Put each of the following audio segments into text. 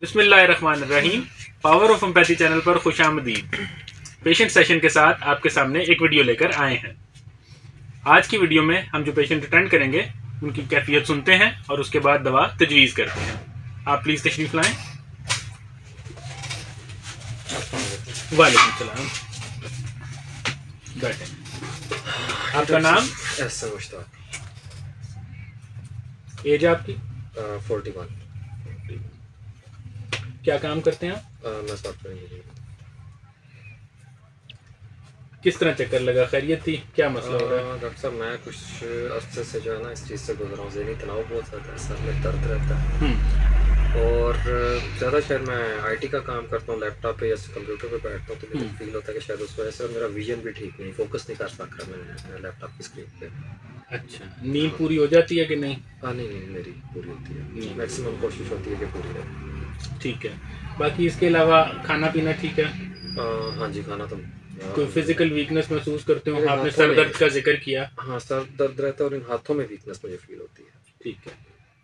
बिस्मिल्लाहिर्रहमानिर्रहीम। Power of empathy channel पर खुश पेशेंट सेशन के साथ आपके सामने एक वीडियो लेकर आए हैं। आज की वीडियो में हम जो पेशेंट अटेंड करेंगे, उनकी कैफियत सुनते हैं और उसके बाद दवा तजवीज़ करते हैं। आप प्लीज़ तशरीफ़ लाएँ। वालेकुम सलाम। बैठे आपका नाम? ऐसा मुश्ताक एज आपकी? फोर्टी वन क्या काम करते हैं आप? मैं सॉफ्टवेयर इंजीनियर किस तरह चक्कर लगा? खैरियत थी? क्या मसला हो रहा है? डॉक्टर साहब मैं कुछ अरसे से जो है ना इस चीज़ से गुजरा हूँ। जहनी तनाव बहुत ज़्यादा है सर में दर्द रहता है। हम्म, और ज़्यादा शायद मैं आईटी का काम करता हूँ लैपटॉप पे या कंप्यूटर पे बैठता हूँ तो मुझे हम्म। फील होता है कि शायद उस वजह से मेरा विजन भी ठीक नहीं फोकस नहीं कर सकता मैं लैपटॉप की स्क्रीन पे। अच्छा नींद पूरी हो जाती है कि नहीं? हाँ नहीं नहीं मेरी पूरी होती है। मैक्सिमम कोशिश होती है कि पूरी रहे। ठीक है बाकी इसके अलावा खाना पीना ठीक है? आ, हाँ जी खाना तो कोई फ़िज़िकल वीकनेस महसूस करते हो? आपने सर दर्द का ज़िक्र किया। हाँ सर दर्द रहता है और इन हाथों में वीकनेस मुझे फील होती है। ठीक है।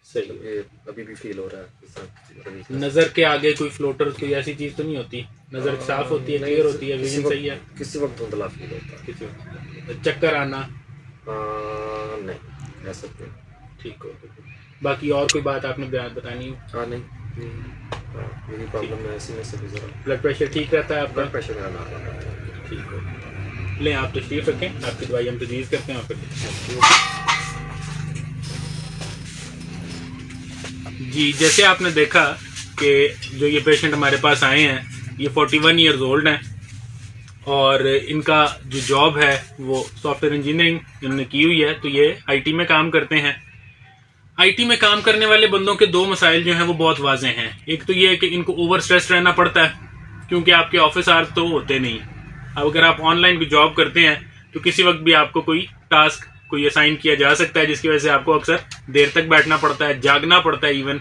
सही है। अभी भी फील हो रहा है। नज़र के आगे कोई फ्लोटर कोई ऐसी चीज़ तो नहीं होती। नज़र साफ़ होती है क्लियर होती है विजन सही है। किसी वक्त धुंधला फील होता है। किसी वक्त। चक्कर आना। नहीं ऐसा नहीं। ठीक हो बाकी और कोई बात आपने बयान बतानी हो? हाँ नहीं हाँ, यही प्रॉब्लम है इसी में से गुजरा। ब्लड प्रेशर ठीक रहता है आपका? ब्लड प्रेशर मेरा है ठीक हो लें आप तशरीफ़ रखें आपकी दवाई हम तजवीज़ करते हैं और जी, जैसे आपने देखा कि जो ये पेशेंट हमारे पास आए हैं, ये 41 वन ईयर्स ओल्ड हैं और इनका जो जॉब है, वो सॉफ्टवेयर इंजीनियरिंग इन्होंने की हुई है तो ये आईटी में काम करते हैं। आईटी में काम करने वाले बंदों के दो मसाइल जो हैं, वो बहुत वाजे हैं। एक तो ये है कि इनको ओवर स्ट्रेस रहना पड़ता है, क्योंकि आपके ऑफ़िस आवर्स तो होते नहीं। अब अगर आप ऑनलाइन जॉब करते हैं तो किसी वक्त भी आपको कोई टास्क कोई असाइन किया जा सकता है, जिसकी वजह से आपको अक्सर देर तक बैठना पड़ता है, जागना पड़ता है इवन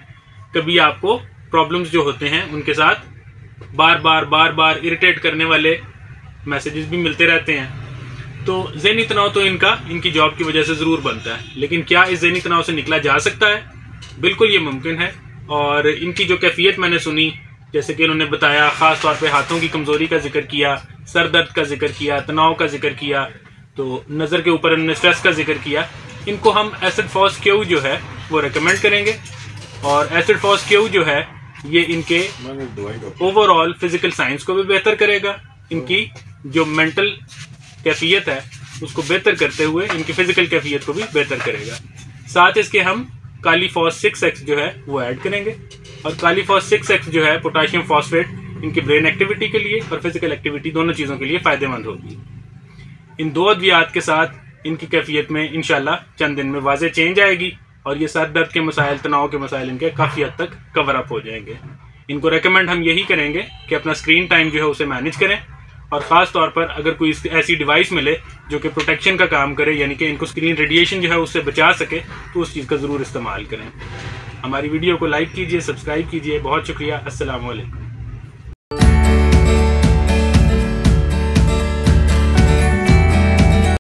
कभी आपको प्रॉब्लम्स जो होते हैं, उनके साथ बार बार बार बार इरिटेट करने वाले मैसेजेस भी मिलते रहते हैं। तो जहनी तनाव तो इनका, इनकी जॉब की वजह से ज़रूर बनता है। लेकिन क्या इस जहनी तनाव से निकला जा सकता है? बिल्कुल ये मुमकिन है। और इनकी जो कैफियत मैंने सुनी, जैसे कि इन्होंने बताया ख़ास तौर पे हाथों की कमज़ोरी का ज़िक्र किया, सर दर्द का ज़िक्र किया, तनाव का ज़िक्र किया तो नज़र के ऊपर इन्होंने स्ट्रेस का ज़िक्र किया। इनको हम एसिड फॉस क्यू जो है, वो रिकमेंड करेंगे। और एसिड फॉस क्यू जो है, ये इनके ओवरऑल फ़िज़िकल साइंस को भी बेहतर करेगा। इनकी जो मेंटल कैफियत है, उसको बेहतर करते हुए इनकी फ़िज़िकल कैफियत को भी बेहतर करेगा। साथ इसके हम काली फॉस सिक्स एक्स जो है, वो ऐड करेंगे। और काली फॉस सिक्स एक्स जो है पोटाशियम फॉस्फेट इनकी ब्रेन एक्टिविटी के लिए और फ़िज़िकल एक्टिविटी दोनों चीज़ों के लिए फ़ायदेमंद होगी। इन दो अद्वियात के साथ इनकी कैफियत में इनशाला चंद दिन में वाजे चेंज आएगी और ये सर दर्द के मसाइल, तनाव के मसाइल इनके काफ़ी हद तक कवर अप हो जाएँगे। इनको रेकमेंड हम यही करेंगे कि अपना स्क्रीन टाइम जो है उसे मैनेज करें और ख़ास तौर पर अगर कोई ऐसी डिवाइस मिले जो कि प्रोटेक्शन का काम करे, यानी कि इनको स्क्रीन रेडिएशन जो है उससे बचा सके तो उस चीज़ का ज़रूर इस्तेमाल करें। हमारी वीडियो को लाइक कीजिए सब्सक्राइब कीजिए। बहुत शुक्रिया। अस्सलाम वालेकुम